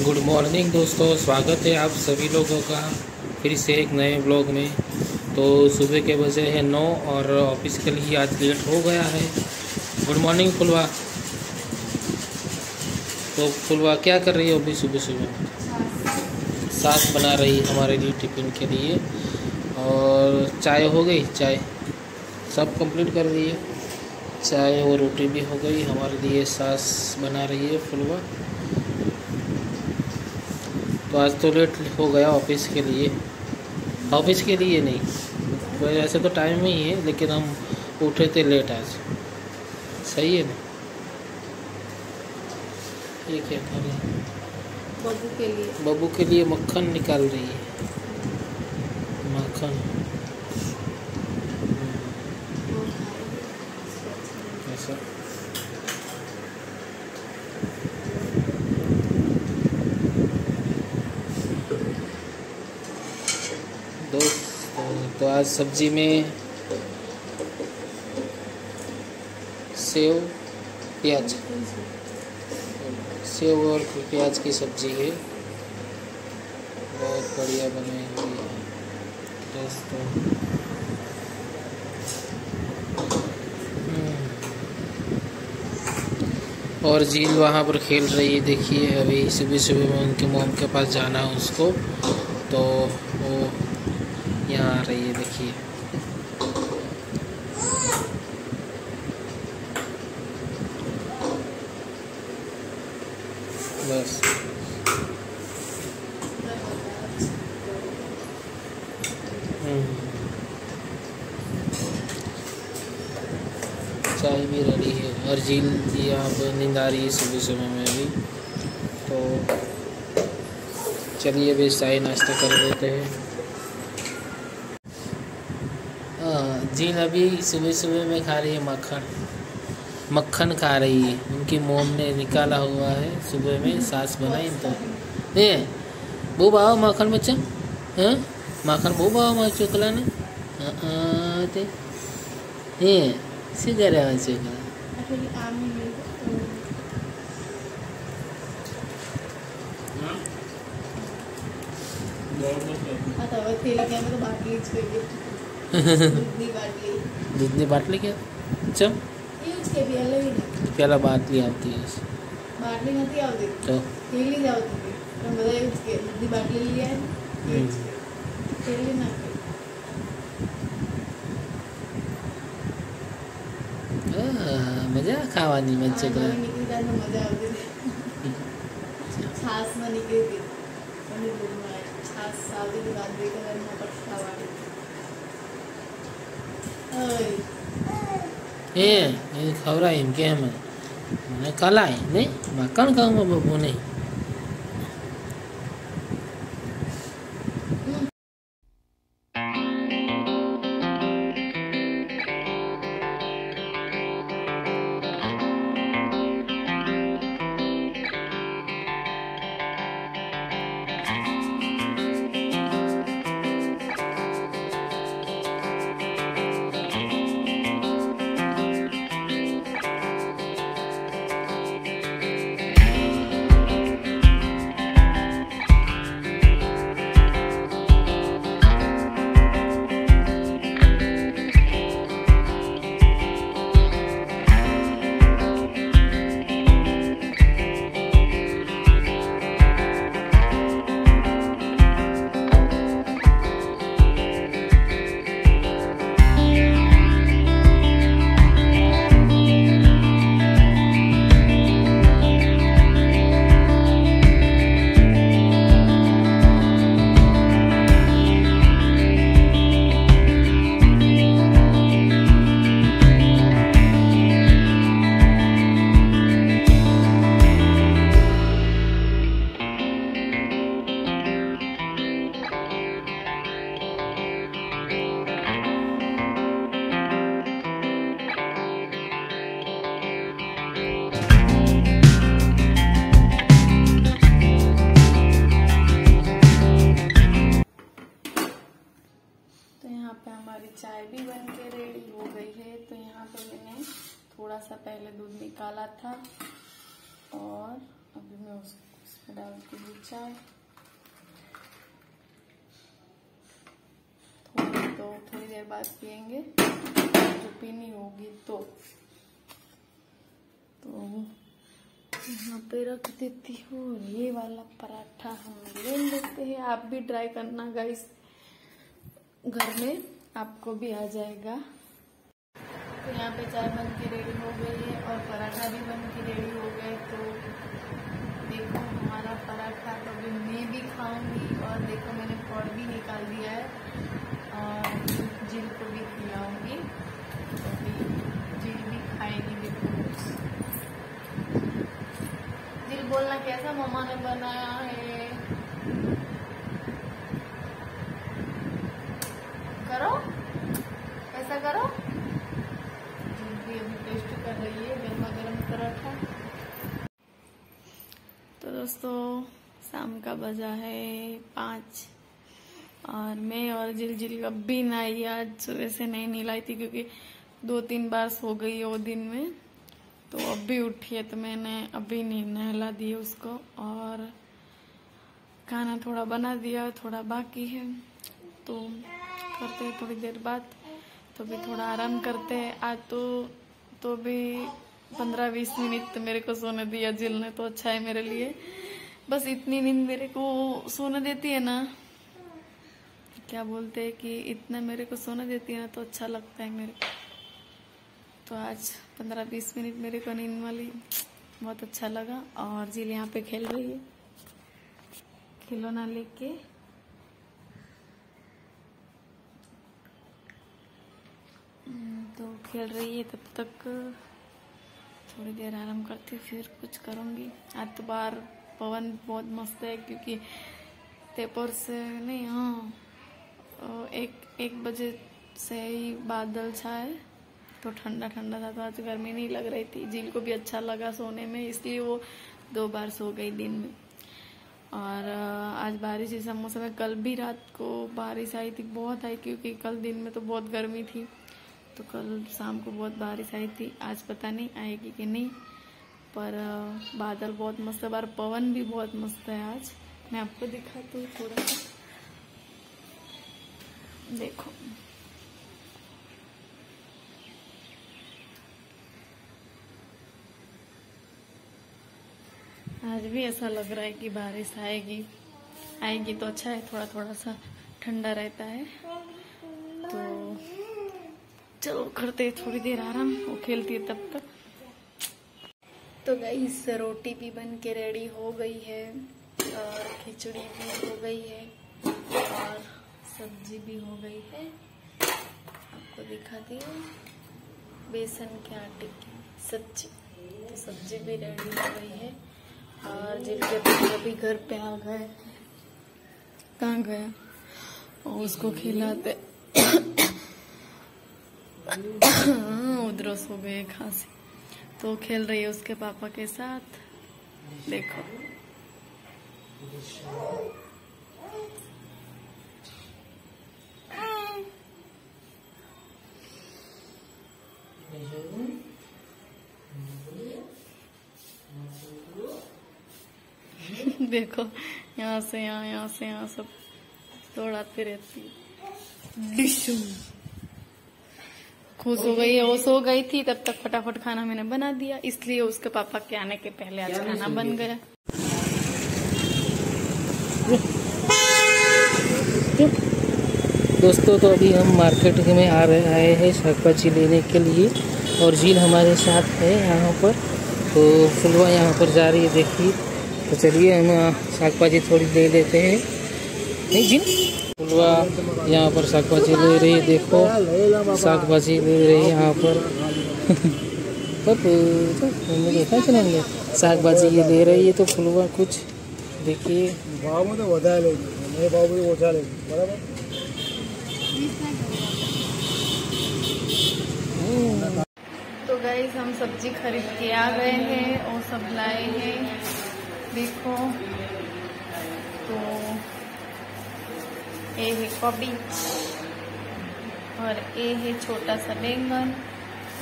Good morning दोस्तों, स्वागत है आप सभी लोगों का फिर से एक नए ब्लॉग में। तो सुबह के बजे है नौ और ऑफ़िस के लिए आज लेट हो गया है। Good morning Phulwa. तो फुलवा, क्या कर रही है अभी सुबह सुबह? सास बना रही हमारे लिए टिफ़िन के लिए। और चाय हो गई? चाय। सब कंप्लीट कर दी है चाय और रोटी भी हो गई। हमारे लिए सास बना रही है फुलवा। तो आज तो लेट हो गया ऑफ़िस के लिए। ऑफ़िस के लिए नहीं वैसे तो टाइम ही है लेकिन हम उठे थे लेट आज। सही है ना? ये क्या कर रही है बबू के लिए। बबू के लिए मक्खन निकाल रही है। मक्खन ऐसा दोस्त तो आज सब्ज़ी में सेव, प्याज। सेव और प्याज की सब्ज़ी है। बहुत बढ़िया बनाई हुई है। दोस्तों हम्म। और झील वहाँ पर खेल रही है। देखिए, अभी सुबह सुबह में उनके मोम के पास जाना है उसको। तो आ रही है, देखिए। बस। हम्म। चाय भी रेडी है। और झील यहाँ पर नींद आ रही है सुबह सुबह में अभी। तो चलिए, अभी चाय नाश्ता कर लेते हैं। हाँ, झील अभी सुबह सुबह में खा रही है मक्खन मक्खन खा रही है उनकी मोम ने निकाला हुआ है सुबह में सास बनाई तो ए बो बाबा मक्खन बच्चा हाँ मक्खन बो बाबा मार चोकला ने हाँ ते ए શું કરે છે actually આમ આ તો હવે થેલી કે અમે તો બાટલી જ કહીએ દૂધની બાટલી દૂધની બાટલી કે ચમ એવું જ કે બી લઈ ને પેલા બાટલી આવતી હશે બાટલી નથી આવતી તો થેલી જ આવતી હતી પણ બધા એવું જ કે દૂધની બાટલી લઈ આવે ને એ જ કે થેલી ના કે આહ, મજા ખાવાની મજા આ કરે નવી નીકળી ત્યારે તો મજા આવતી હતી છાશમાં નીકળી હતી અને દૂધમાં છાશ આવતી હતી બાજરી કલરમાં પટકાવાળી ઓય એ ए ये खवरा इनके हम मैंने नहीं मक्कन कहूँगा बबू नहीं चाय थोड़ी तो थोड़ी देर बाद पियेंगे। जो पीनी होगी तो। तो यहाँ पे रख देती हूँ। ये वाला पराठा हम ले लेते हैं। आप भी ट्राई करना गाइस घर में आपको भी आ जाएगा। तो यहाँ पे चाय बन के रेडी हो गई है और पराठा भी बन के रेडी हो गए तो देखो हमारा पराठा तो अभी मैं भी खाऊँगी और देखो मैंने पौड़ भी निकाल दिया है और जिल को भी खिलाऊँगी तो अभी जिल भी खाएगी देखो जिल बोलना कैसा मम्मा ने बनाया है? करो। ऐसा करो? अभी टेस्ट कर रही है, गर्मा गर्म पराठा। तो दोस्तों, शाम का बजा है पाँच। और मैं और जिल जिल कब भी नहाई आज सुबह से नहीं नहलाई थी, क्योंकि दो तीन बार सो गई वो दिन में। तो अब भी उठी है तो मैंने अभी नहीं नहला दिया उसको और खाना थोड़ा बना दिया, थोड़ा बाकी है। तो करते हैं थोड़ी देर बाद तो भी थोड़ा आराम करते हैं। आज तो तो भी पंद्रह बीस मिनट मेरे को सोने दिया, जिल ने तो अच्छा है मेरे लिए। बस इतनी नींद मेरे को सोने देती है ना। क्या बोलते हैं कि इतना मेरे को सोने देती है ना तो अच्छा लगता है मेरे को। तो आज पंद्रह बीस मिनट मेरे को नींद वाली बहुत अच्छा लगा और जिल यहाँ पे खेल रही है। खिलौना लेके। हम्म, तो खेल रही है तब तक थोड़ी देर आराम करती फिर कुछ करूँगी। आज तो बाहर पवन बहुत मस्त है क्योंकि तेपर से नहीं हाँ एक एक बजे से ही बादल छाए। तो ठंडा ठंडा था तो आज गर्मी नहीं लग रही थी। झील को भी अच्छा लगा सोने में, इसलिए वो दो बार सो गई दिन में। और आज बारिश इस मौसम में कल भी रात को बारिश आई थी, बहुत आई, क्योंकि कल दिन में तो बहुत गर्मी थी। तो कल शाम को बहुत बारिश आई थी। आज पता नहीं आएगी कि नहीं, पर बादल बहुत मस्त है, और पवन भी बहुत मस्त है आज। मैं आपको दिखाती हूँ थोड़ा सा। देखो। आज भी ऐसा लग रहा है कि बारिश आएगी। आएगी तो अच्छा है थोड़ा थोड़ा सा ठंडा रहता है। तो चलो करते हैं थोड़ी देर आराम, वो खेलती है तब तक। तो गई रोटी भी बन के रेडी हो गई है और खिचड़ी भी हो गई है और सब्ज़ी भी हो गई है। आपको दिखाती हूँ। बेसन के आटे की सब्ज़ी। तो सब्ज़ी भी रेडी हो गई है। और जिनके बच्चे अभी घर पे आ गए। कहाँ गया और उसको खिलाते। उधरस हो गए खांसी। तो खेल रही है उसके पापा के साथ। देखो। देखो यहाँ से यहाँ यहाँ से यहाँ सब दौड़ाती रहती है। डिशू। खुश हो गई है वो सो गई थी तब तक फटाफट खाना मैंने बना दिया इसलिए उसके पापा के आने के पहले आज खाना बन गया। दोस्तों तो अभी हम मार्केट में आ रहे आए हैं शाकभाजी लेने के लिए और झील हमारे साथ है यहाँ पर तो फुलवा यहाँ पर जा रही है देखिए। तो चलिए हम साग भाजी थोड़ी दे देते हैं। नहीं जी? फुलवा यहाँ पर साग भाजी ले रही है, देखो। साग भाजी ले रही है यहाँ पर। हमने देखा चला साग भाजी ये ले रही है तो फुलवा कुछ देखिए। बाबू तो बधा लेगी बाबू भाव में ओछा बराबर तो गई हम सब्ज़ी खरीद के आ गए हैं और सब लाए हैं। देखो तो ये है कॉबीज और ये है छोटा सा बैंगन,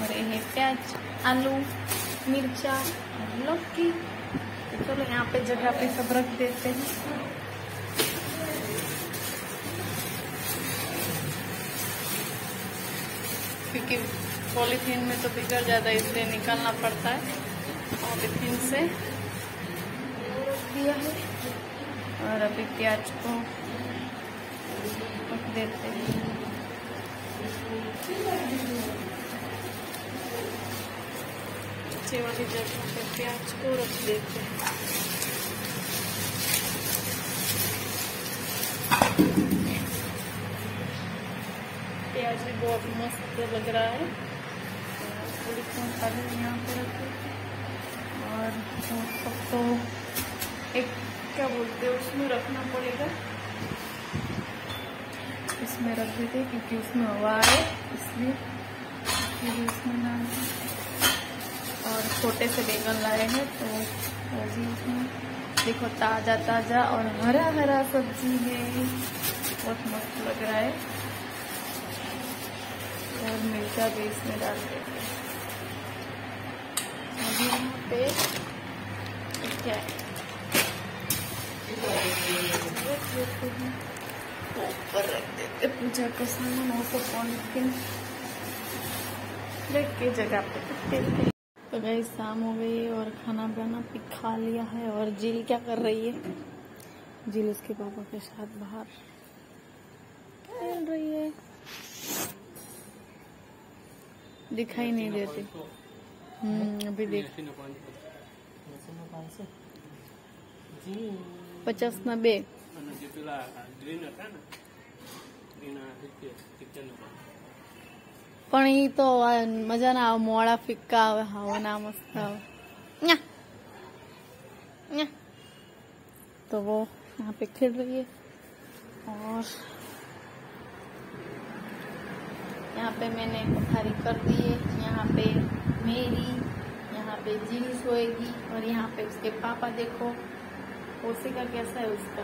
और ये है प्याज, आलू, मिर्चा और लौकी। तो चलो यहाँ पे जगह पे सब रख देते हैं। क्योंकि पॉलीथीन में तो बिगड़ है, इसलिए निकालना पड़ता है। पॉलीथीन से दिया है। और अभी प्याज को रख देते हैं। वाली जगह पे प्याज को रख देते हैं। प्याज भी बहुत मस्त लग रहा है। थोड़ी खाली यहाँ पे रख देते और वो सब तो एक, क्या बोलते हैं, उसमें रखना पड़ेगा? इसमें रख देते क्योंकि उसमें हवा है, इसलिए फिर इसमें डाल और छोटे से बैगन लाए हैं तो भी इसमें देखो ताज़ा ताज़ा और हरा हरा सब्ज़ी है। बहुत मस्त लग रहा है। और मिर्चा भी इसमें डाल देते हैं। अभी यहाँ पे क्या है? पूजा का सामान और सब पॉलिथीन रख के जगह पे तो गई शाम हो गई और खाना बना भी खा लिया है और जिल क्या कर रही है? जिल उसके पापा के साथ बाहर खेल रही है। दिखाई नहीं देती। हम्म अभी देख। પચાસ ના બે અને જે પેલા ગ્રીન હતા ને એના સિત્તેર સિત્તેર પણ ઈ તો આ મજા ના આવે મોડા ફિક્કા આવે હાવ ના મસ્ત આવે ન્યા. न्या। तो वो यहाँ पे खेल रही है और यहाँ पे मैंने पथारी कर दी है यहाँ पे मेरी यहाँ पे जील सोएगी और यहाँ पे उसके पापा देखो ओसी का कैसा है उसका?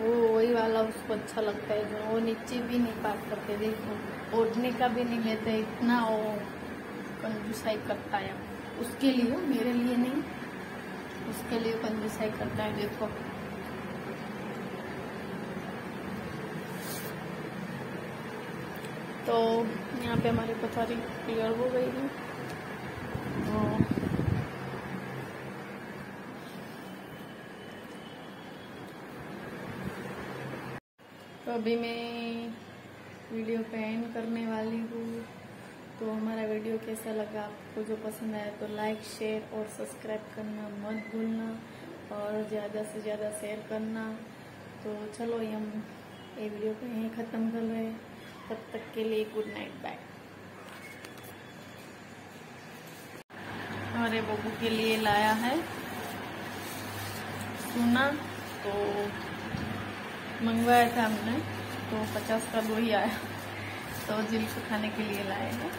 वो वही वाला उसको अच्छा लगता है, वो नीचे भी नहीं पार करते, देखो। ओढ़ने का भी नहीं लेते, इतना वो कंजूसाई करता है। उसके लिए, मेरे लिए नहीं, उसके लिए कंजूसाई करता है, देखो। तो यहाँ पे हमारी पथारी क्लियर हो गई है। तो अभी मैं वीडियो पे एंड करने वाली हूँ। तो हमारा वीडियो कैसा लगा आपको? जो पसंद आया तो लाइक शेयर और सब्सक्राइब करना मत भूलना और ज़्यादा से ज़्यादा शेयर करना। तो चलो ये हम ये वीडियो को यहीं ख़त्म कर रहे हैं। तब तक के लिए गुड नाइट बाय हमारे बबू के लिए लाया है। सुना तो मंगवाया था हमने तो पचास का दो ही आया। तो जिल को खाने के लिए लाए हैं।